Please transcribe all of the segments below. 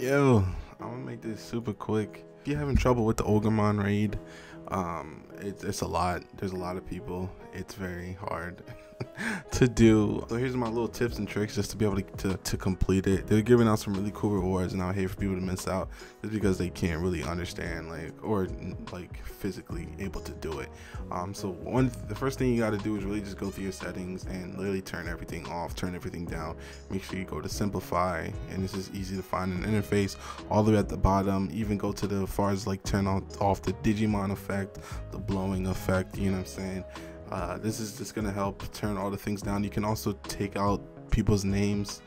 Yo, I'm gonna make this super quick. If you're having trouble with the Ogremon raid, um, it, it's a lot. There's a lot of people. It's very hard. to do. So here's my little tips and tricks just to be able to, to, to, complete it. They're giving out some really cool rewards and I hate for people to miss out just because they can't really understand like or like physically able to do it. Um, so one the first thing you got to do is really just go through your settings and literally turn everything off, turn everything down. Make sure you go to simplify and this is easy to find an interface all the way at the bottom. Even go to the far as like turn off, off the Digimon effect, the blowing effect, you know what I'm saying? Uh, this is just going to help turn all the things down. You can also take out people's names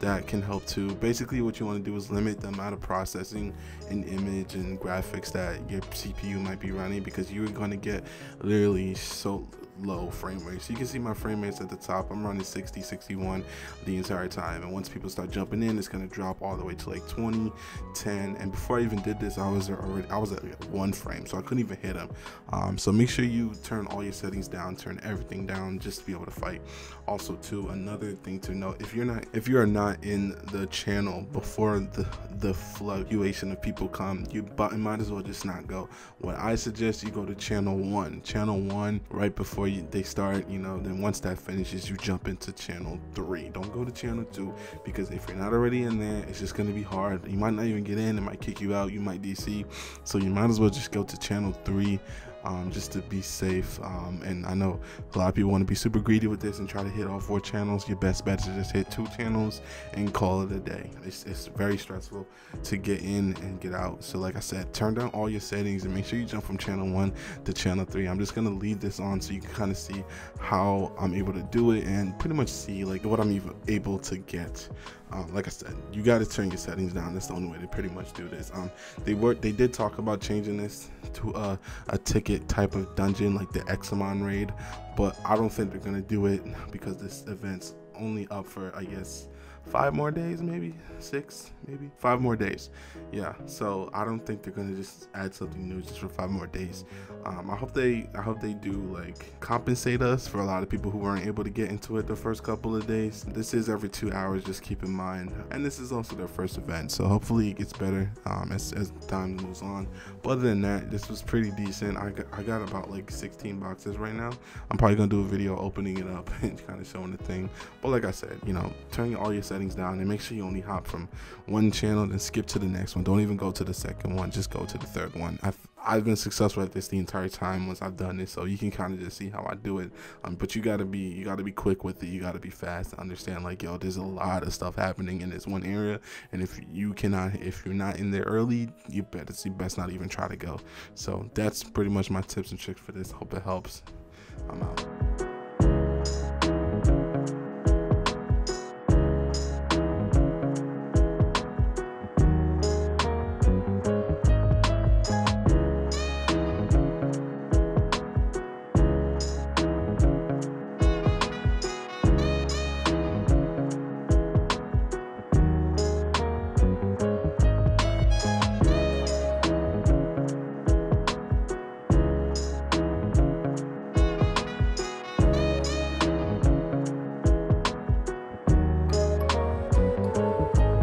that can help too. Basically, what you want to do is limit the amount of processing and image and graphics that your CPU might be running because you're going to get literally so low frame rate. So You can see my frame rates at the top. I'm running 60, 61 the entire time. And once people start jumping in, it's gonna drop all the way to like 20, 10. And before I even did this, I was already I was at one frame, so I couldn't even hit them. Um, so make sure you turn all your settings down, turn everything down just to be able to fight. Also, too, another thing to note: if you're not if you are not in the channel before the the fluctuation of people come, you might as well just not go. What I suggest you go to channel one, channel one right before you, they start, you know, then once that finishes, you jump into channel three. Don't go to channel two because if you're not already in there, it's just gonna be hard. You might not even get in, it might kick you out, you might DC. So you might as well just go to channel three um, just to be safe. Um, and I know a lot of people want to be super greedy with this and try to hit all four channels. Your best bet is just hit two channels and call it a day. It's, it's very stressful to get in and get out. So like I said, turn down all your settings and make sure you jump from channel one to channel three. I'm just gonna leave this on so you can kind of see how I'm able to do it and pretty much see like what I'm even able to get. Um, like I said, you got to turn your settings down. That's the only way to pretty much do this. Um, they were they did talk about changing this to a, a ticket type of dungeon like the Examon raid, but I don't think they're gonna do it because this event's only up for I guess five more days, maybe six, maybe five more days. Yeah, so I don't think they're gonna just add something new just for five more days. Um, I hope they, I hope they do like compensate us for a lot of people who weren't able to get into it the first couple of days. This is every two hours, just keep in mind, and this is also their first event, so hopefully it gets better um, as, as time moves on. But other than that, this was pretty decent. I got, I got about like 16 boxes right now. I'm probably gonna do a video opening it up and kind of showing the thing. But like I said, you know, turning all your settings down and make sure you only hop from one channel then skip to the next one. Don't even go to the second one just go to the third one. I've, I've been successful at this the entire time once i've done this so you can kind of just see how i do it. Um, but you got to be you got to be quick with it. You got to be fast to understand like yo there's a lot of stuff happening in this one area and if you cannot if you're not in there early you better see best not even try to go. So that's pretty much my tips and tricks for this. Hope it helps. I'm out